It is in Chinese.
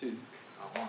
对，好不好？